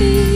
You.